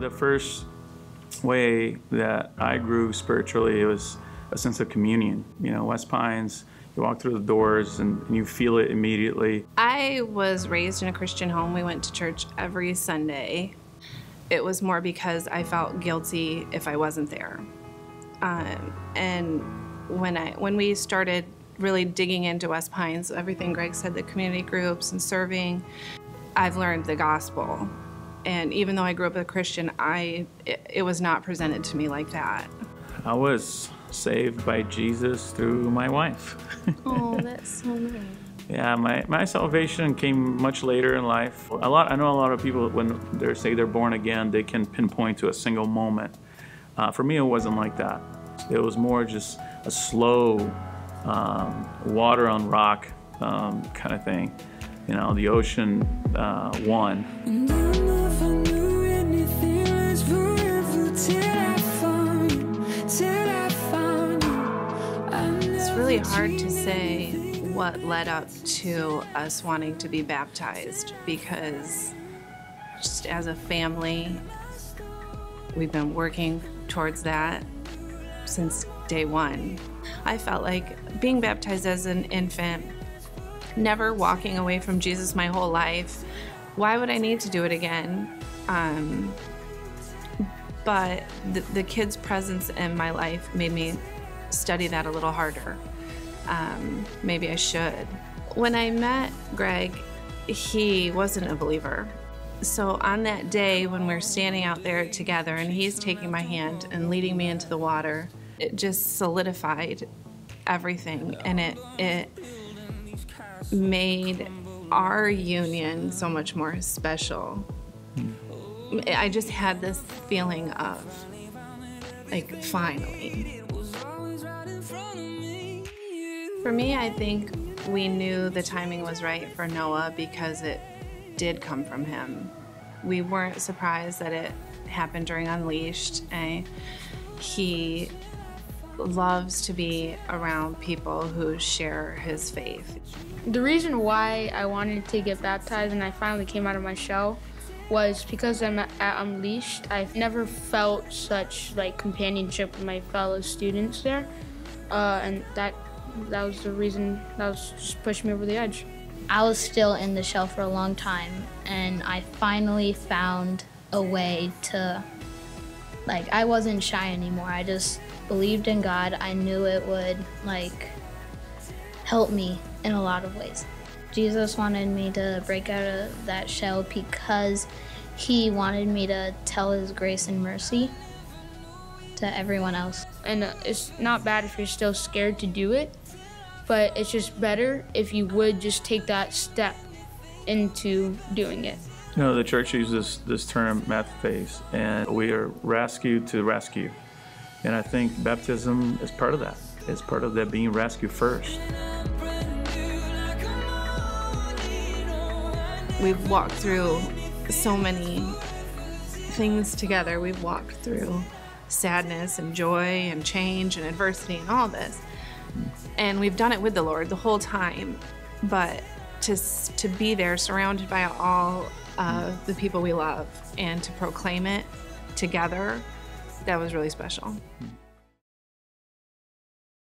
The first way that I grew spiritually it was a sense of communion. You know, West Pines, you walk through the doors and, and you feel it immediately. I was raised in a Christian home. We went to church every Sunday. It was more because I felt guilty if I wasn't there. Um, and when I when we started really digging into West Pines, everything Greg said, the community groups and serving, I've learned the gospel. And even though I grew up a Christian, I it, it was not presented to me like that. I was saved by Jesus through my wife. oh, that's so nice. Yeah, my, my salvation came much later in life. A lot, I know a lot of people, when they say they're born again, they can pinpoint to a single moment. Uh, for me, it wasn't like that. It was more just a slow um, water on rock um, kind of thing. You know, the ocean uh, won. Really hard to say what led up to us wanting to be baptized because just as a family, we've been working towards that since day one. I felt like being baptized as an infant, never walking away from Jesus my whole life, why would I need to do it again? Um, but the, the kid's presence in my life made me study that a little harder. Um, maybe I should. When I met Greg, he wasn't a believer. So on that day when we're standing out there together and he's taking my hand and leading me into the water, it just solidified everything and it it made our union so much more special. I just had this feeling of like finally. For me, I think we knew the timing was right for Noah because it did come from him. We weren't surprised that it happened during Unleashed. And he loves to be around people who share his faith. The reason why I wanted to get baptized and I finally came out of my shell was because I'm at Unleashed. I've never felt such like companionship with my fellow students there, uh, and that that was the reason that was just pushing me over the edge. I was still in the shell for a long time, and I finally found a way to, like, I wasn't shy anymore. I just believed in God. I knew it would, like, help me in a lot of ways. Jesus wanted me to break out of that shell because he wanted me to tell his grace and mercy to everyone else. And uh, it's not bad if you're still scared to do it, but it's just better if you would just take that step into doing it. You know, the church uses this term phase, and we are rescued to rescue. And I think baptism is part of that. It's part of that being rescued first. We've walked through so many things together. We've walked through sadness and joy and change and adversity and all this. And we've done it with the Lord the whole time. But to, to be there surrounded by all of the people we love and to proclaim it together, that was really special.